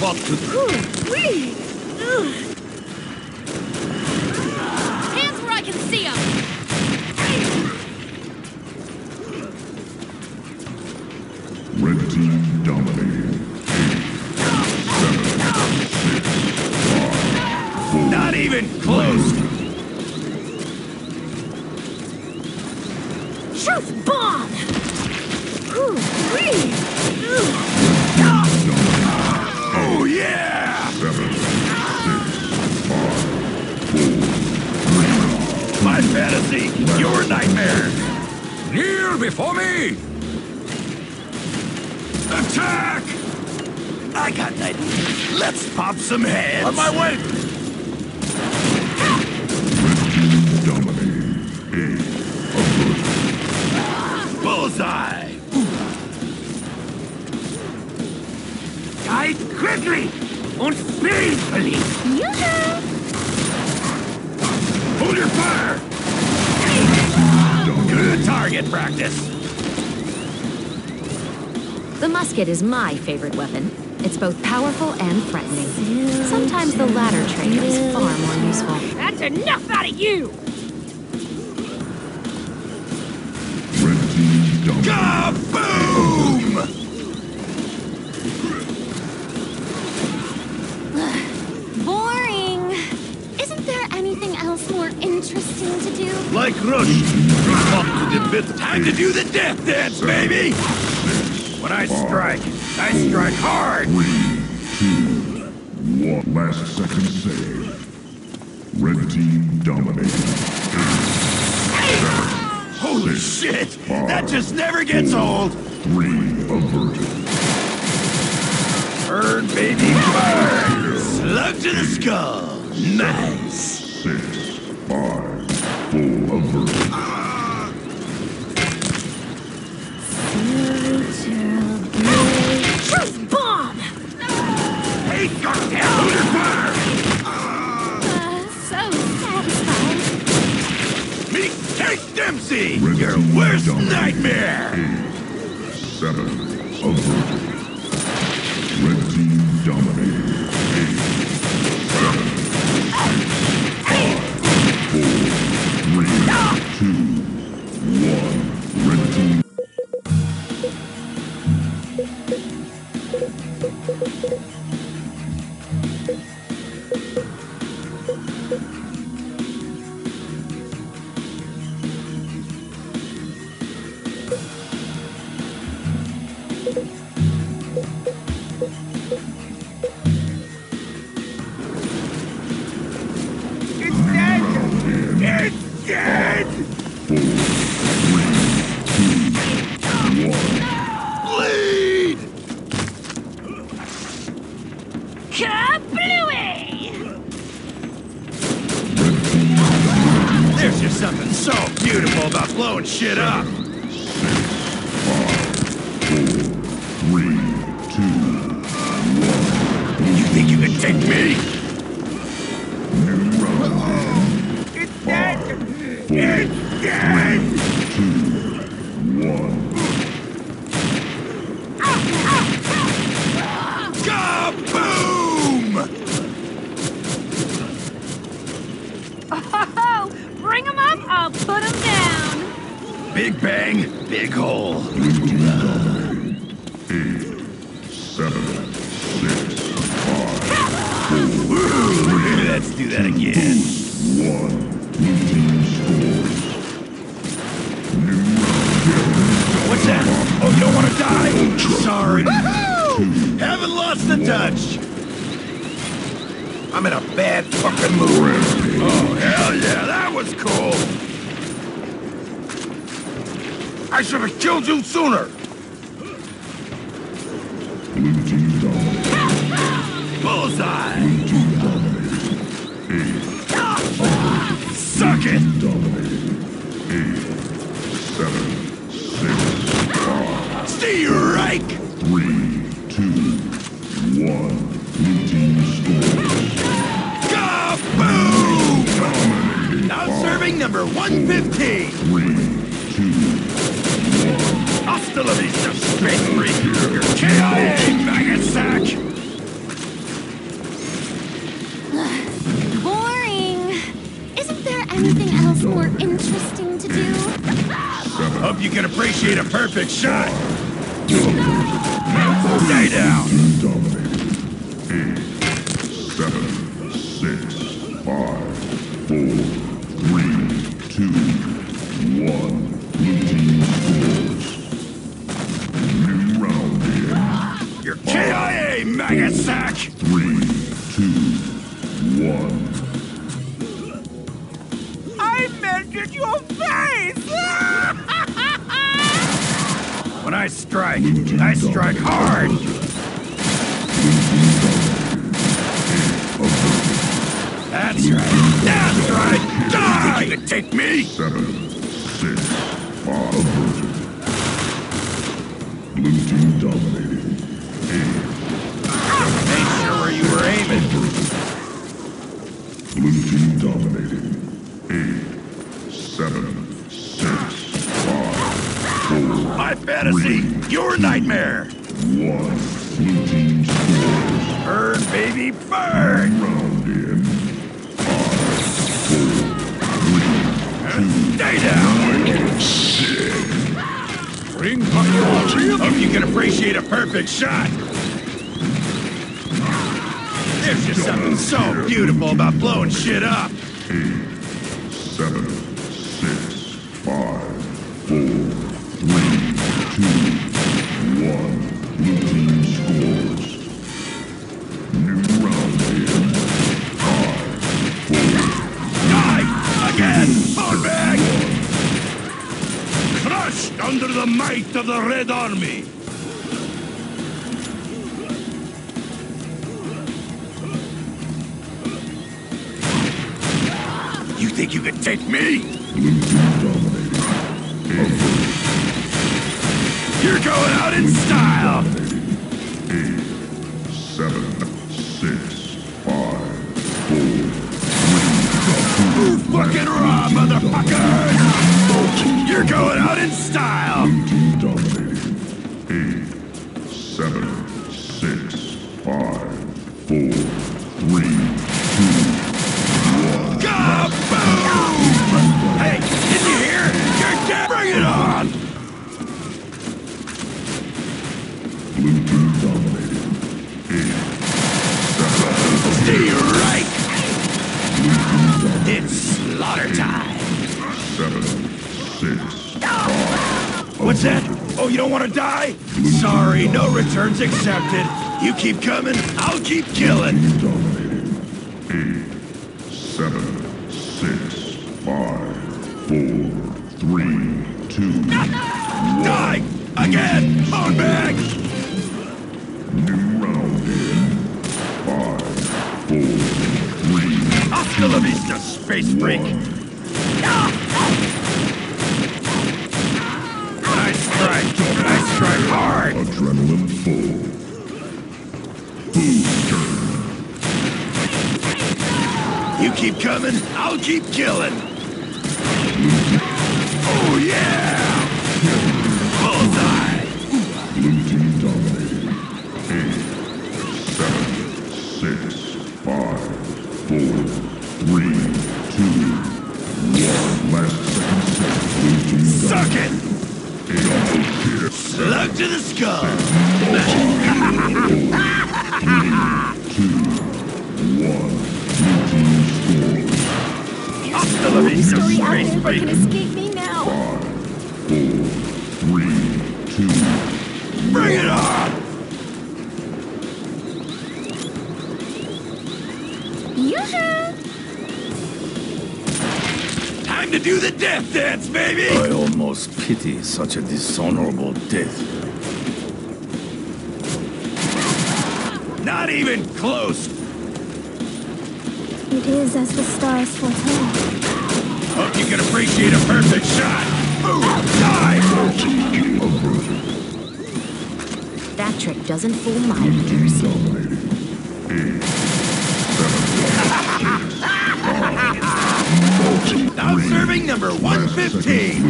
fought to Wee! Und speedfully. Yoo-hoo! Hold your fire. Good target practice. The musket is my favorite weapon. It's both powerful and threatening. Sometimes the latter trait is far more useful. That's enough out of you! Red. Kaboom! Boring! Isn't there anything else more interesting to do? Like Rush, we fought to the bit. Time to do the death dance, baby. When I strike, I strike hard. Three, two, one. Last second save. Red team dominating. Holy shit! That just never gets old. Three averted. Burn, baby, burn! Slug to the skull. Nice. Six, five, four averted. Truth bomb! Hey, goddamn! Fire! Uh, so satisfied. Meet Kate Dempsey, your worst nightmare! Eight, seven, averted. It's dead! two, one. Kaboom! Oh, bring 'em up, I'll put 'em down. Big bang, big hole. Eight, seven, six, five, Ooh, let's do that again. one. Oh, you don't want to die? Sorry. Haven't lost the touch. I'm in a bad fucking mood. Oh, hell yeah, that was cool. I should have killed you sooner. Strike hard! That's right! That's right! Die! You can take me! Seven, nightmare! one. Team scores. Burn, baby, burn! Round in. Five, four, three, Stay down! Bring back your Hope you can appreciate a perfect shot! There's just something so beautiful about blowing shit up! The might of the Red Army! You think you can take me? You're going out in style! Seven, six, five, four, three, two, Fucking raw, motherfucker! You're going out in style! Eight, seven, six, five, four, three, two, Kaboom! Hey, did you hear? You're dead! Bring it on! blue team dominating. Eight, seven, Stay slaughter time! seven, six, What's that? Oh, you don't want to die? Sorry, no returns accepted. You keep coming, I'll keep killing. dominating. Eight, seven, six, five, four, three, two, Die! Again! On back! Hasta la vista, space freak! I strike, I strike hard! adrenaline full. Booster. You keep coming, I'll keep killing. Oh yeah! Bullseye! Blue team dominating. Eight, seven, six, five, four, Slug to the skull! One. Team scores. Hasta la vista, Story out space there that freak! can escape me now. Five, four, three, two, Bring it on! Yoo-hoo! Time to do the death dance, baby! I almost pity such a dishonorable death. Not even close! It is as the stars foretell. Hope you can appreciate a perfect shot! Boom! Die! That trick doesn't fool my ears. Dominating. Eight, number 115!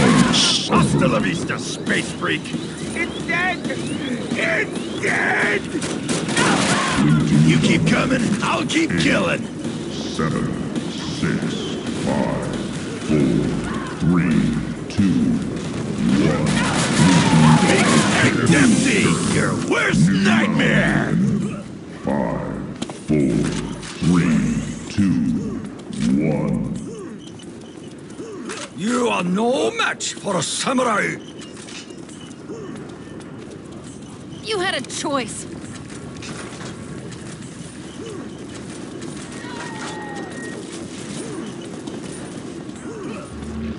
Red Hasta la vista, space freak! It's dead! It's dead! You keep coming, I'll keep killing! seven, six, five, four, three, two, one. Big Heck Dempsey, your worst nightmare! Five, four, three, two, one. You are no match for a samurai. You had a choice.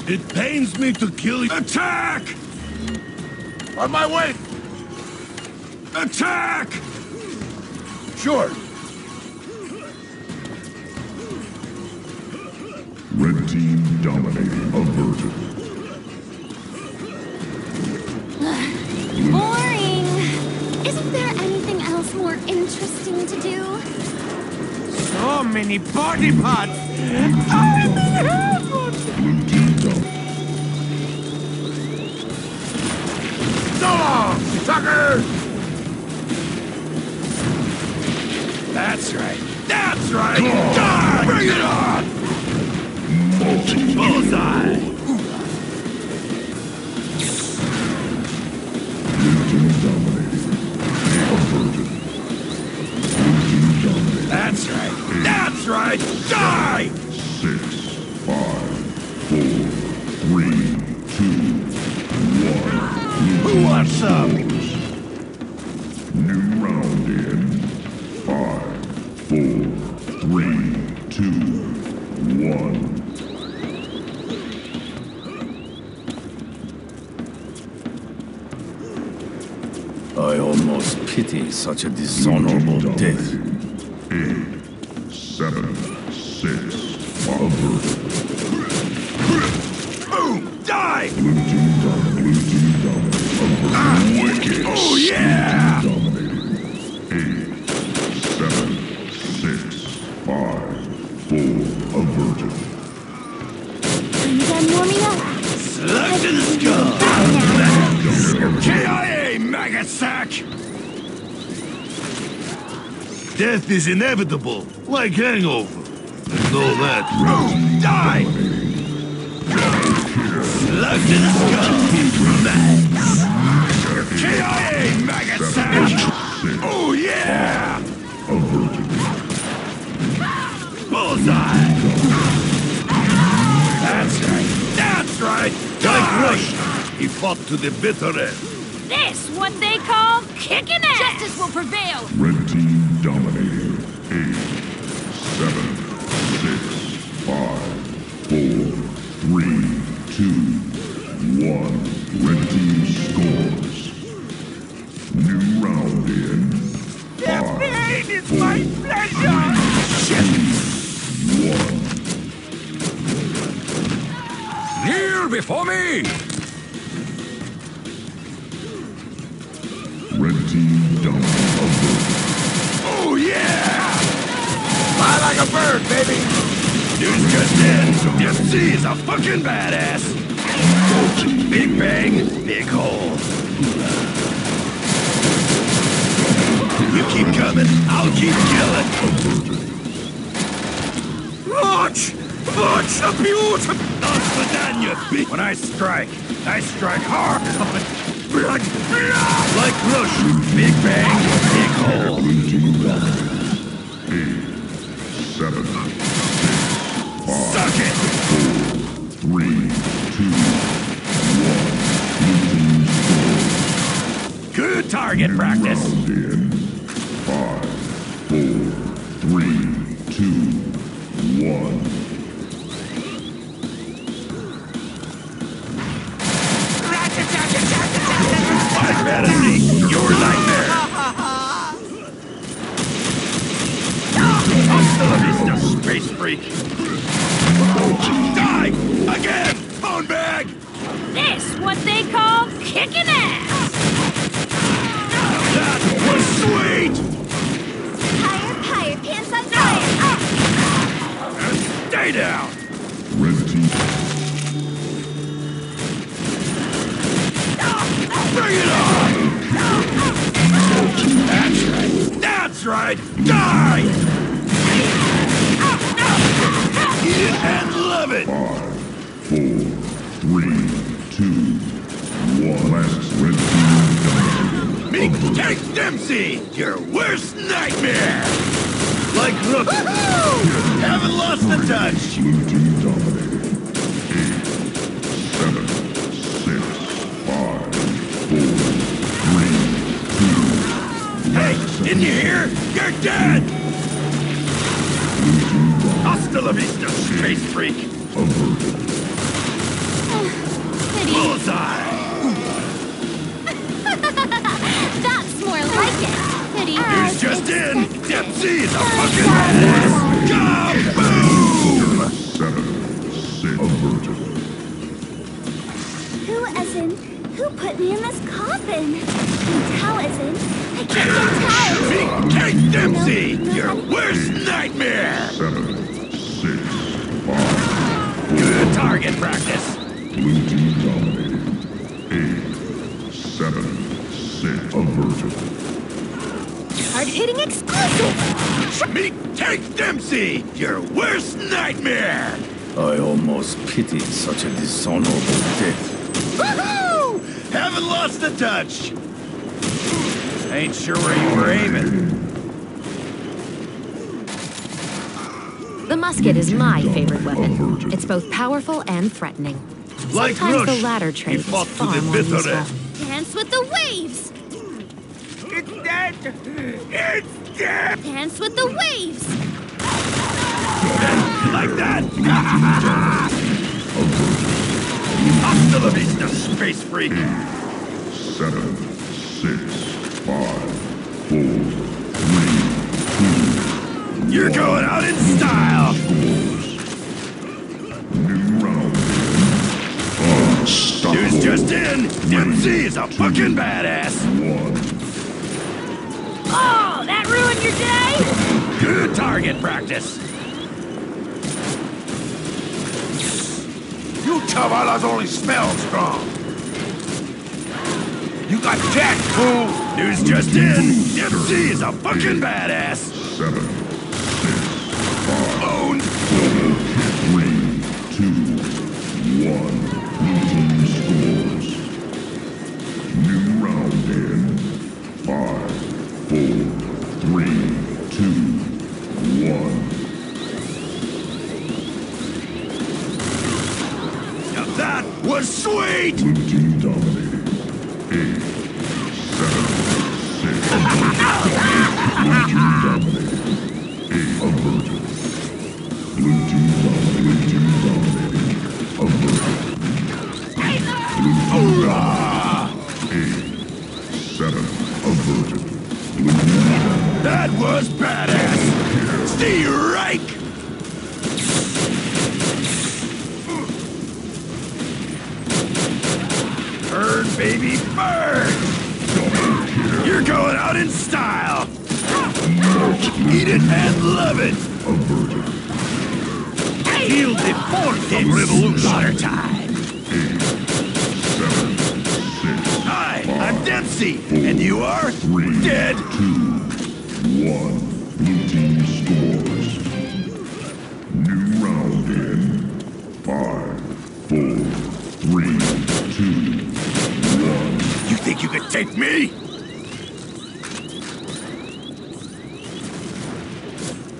It pains me to kill you. Attack! On my way! Attack! Sure. Red team dominating. Averted. Boring. Isn't there anything else more interesting to do? So many body parts! Blue team dominating. So long, sucker! That's right. That's right. Die! Bring it on! Such a dishonorable death. Eight, seven, six, averted. Boom! Die! Blue team dominating. Blue team dominating. Averted. Wicked. Oh, yeah! Dominating. Eight, seven, six, five, four, averted. Are you done warming up? Slug to the skull! KIA, maggot sack! Death is inevitable, like hangover. And all that. Boom! Die! Slug to the skull! KIA, maggot! Oh, yeah! Bullseye! That's right! That's right! Like Rush! He fought to the bitter end. This what they call kicking ass. Justice will prevail. Red team dominating. Eight, seven, six, five, four, three, two, one. Red team scores. New round in five, four, three, one. Kneel before me. Bird, baby! Dude's just. Dempsey is a fucking badass! Big bang, big hole. You keep coming, I'll keep killing. Watch! Watch the you bitch! When I strike, I strike hard. Blood, blood! Like Rush, big bang, big hole. Target practice. Right. Die. Eat it and love it. Five, four, three, two, one. Last red team. Meek Tank Dempsey, your worst nightmare. Like Rook. Haven't lost the touch. Didn't you hear? You're dead. Hasta la vista, space freak. Bullseye. That's more like it. Pity. Here's just in. Dempsey's a fucking badass. Kaboom! Seven, six. Who as in, who put me in this coffin? And tell I can't tell. Meek Tank Dempsey, your worst nightmare. Seven, six, five. Good target practice. Blue team dominated. Eight, seven, six. Averted. Hard hitting exclusive. Meek Tank Dempsey, your worst nightmare. I almost pitied such a dishonorable death. Woohoo! Haven't lost the touch. Ain't sure where you were aiming. The musket is my favorite weapon. It's both powerful and threatening. Like Sometimes the Rush, latter he trait is fought to far the more bitter useful. Dance with the waves. It's dead. It's dead. Dance with the waves. Like that. Hasta la vista, space freak. Seven, six, five, four, three, You're going out in style. scores. New round. Unstoppable. News just in. Dempsey is a fucking badass. One. Oh, that ruined your day? Good target practice. You chavalas only smell strong. You got jacked, fool. News just in. Dempsey is a fucking badass. Seven, Owned. three, two, one. Sweet. Blue team dominated. Eight, seven, six. Blue team dominated. Eight averted. Blue team dominated. Blue team dominated. Averted. Dominated. Eight, seven. Averted. Blue team. That was badass. Steve Reich. Burn, baby, burn. You're going out in style. Eat it and love it. Feel the forte revolution. Slaughter time. Hi, I'm Dempsey, and you are dead. two, one. Think you could take me?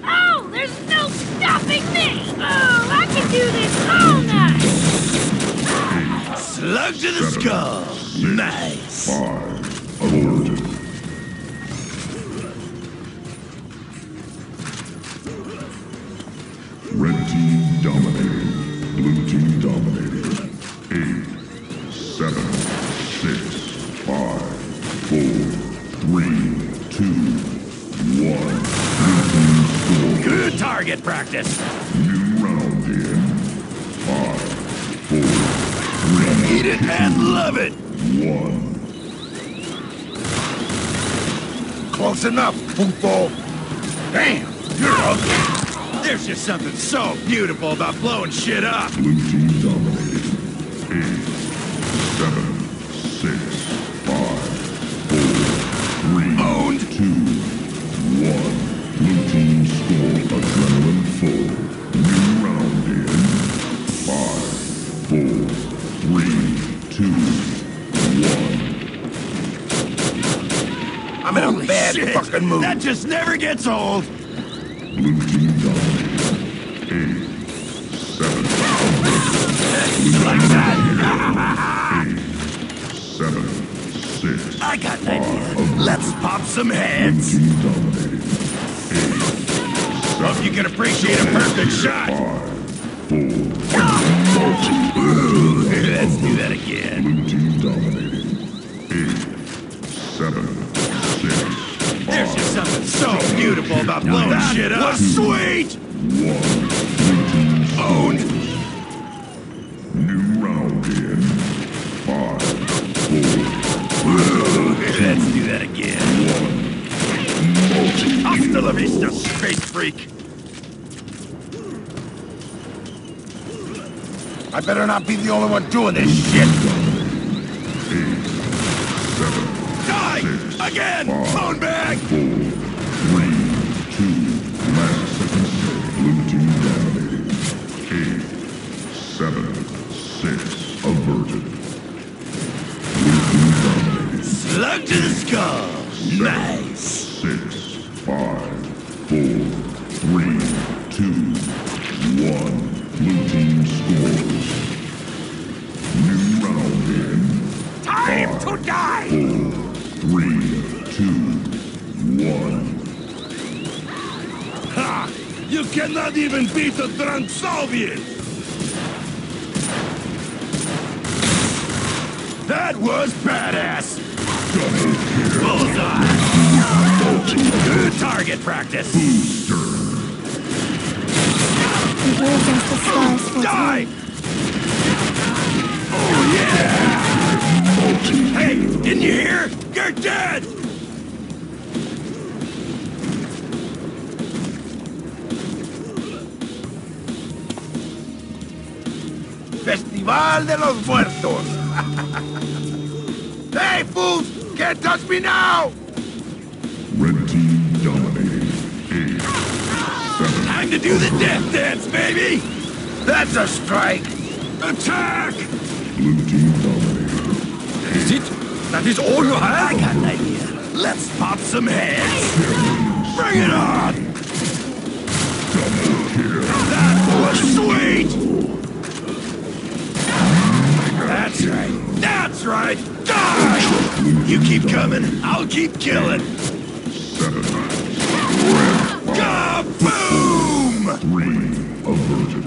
Oh, there's no stopping me. Oh, I can do this all night. Slug to the skull. Nice. Five, averted. Practice. New round in. Five, four, three, Eat it and love it. one. Close enough, football. Damn, you're ugly. There's just something so beautiful about blowing shit up. Blue dominated. In Holy a bad shit. fucking mood. That just never gets old. Blue team dominated. Eight, seven, Like that. eight, seven, six. I got an idea. Let's pop some heads. Hope you can appreciate a perfect shot. Let's do that again. Blue team dominated. Eight, seven, six, There's just something so beautiful about blowing shit up. Was sweet. one. Owned. new round in. Five, four, let's do that again. Hasta la vista, space freak. I better not be the only one doing this shit. Die! Again! Phone bag! four, three, two. Last second save. Blue team dominated. Eight, seven, six. Averted. Blue team dominated. Slug to the skull. Nice. Six, five, four, three, two, one. Blue team scores. New round in. Time to die! Four, three, two, one. Ha! You cannot even beat a drunk Soviet! That was badass! Bullseye! Good target practice! The stars Die! Oh yeah! Hey, didn't you hear? You're dead! Festival de los Muertos! hey, fools! Can't touch me now! Red team dominating. Eight, seven. Time to do the death dance, baby! That's a strike! Attack! Blue team dominating. Is it? That is all you have? I got an idea. Let's pop some heads! Bring it on! That was sweet! That's right. That's right! Die! You keep coming, I'll keep killing! Kaboom! Averted.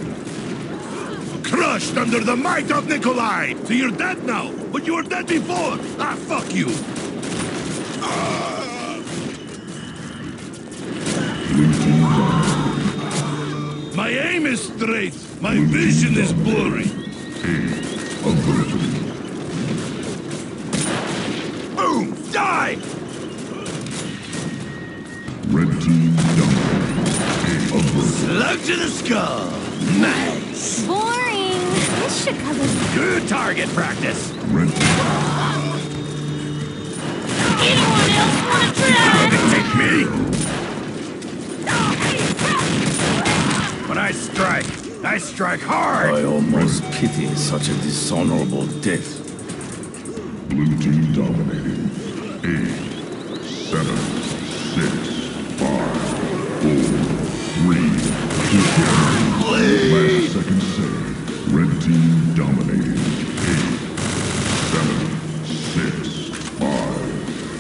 Crushed under the might of Nikolai! So you're dead now, but you were dead before! Ah, fuck you! My aim is straight, my vision is blurry. Eight. Averted. Boom! Die! Red team dominating. Eight. Slug to the skull. Nice. Boring. This should cover me. Good target practice. Red team. Anyone else want to try? Take me. When I strike, I strike hard. I almost pity such a dishonorable death. Blue team dominating. Eight, seven, six, five, four, three, two. Last second save. Red team dominating. Eight, seven, six, five,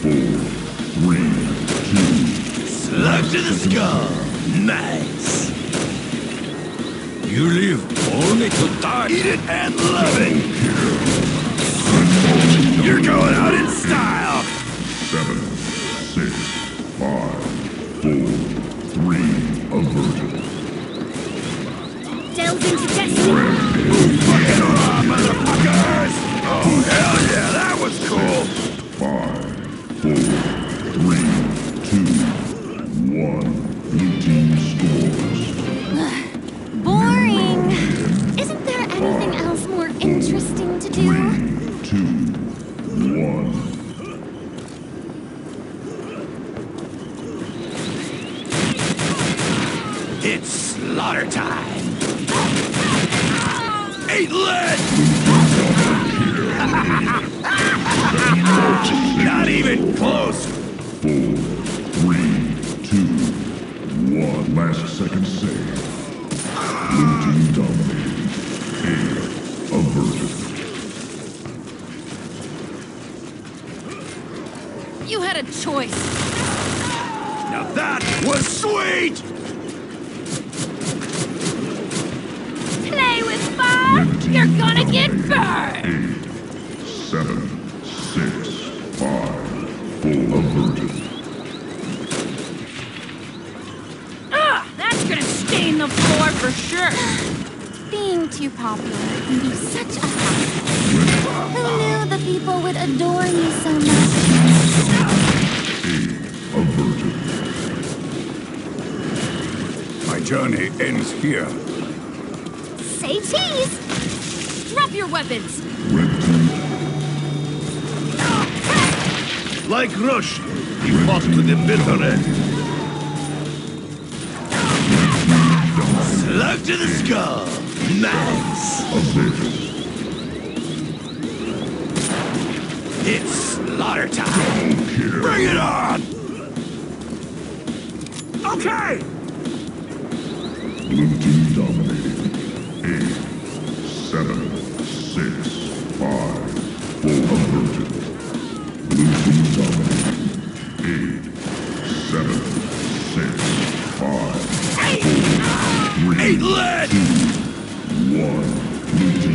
four, three, two. Slug to the skull. Nice. You live only to die. Eat it and love it. You're going out in style. Had a choice. Now that was sweet! Play with fire! You're gonna get dominated. burned! Eight, seven, six, five, four. Averted. Ugh, that's gonna stain the floor for sure. Being too popular can be such a hassle. Who knew the people would adore you so much? Averted. My journey ends here. Say cheese! Drop your weapons. Like Rush, he fought to the bitter end. Slug to the skull. Nice. It's slaughter time. Bring it on! Okay! Blue team dominated. Eight, seven, six, five, four. Averted. Blue team dominated. Eight, seven, six, five, four, three, Eight lead! one.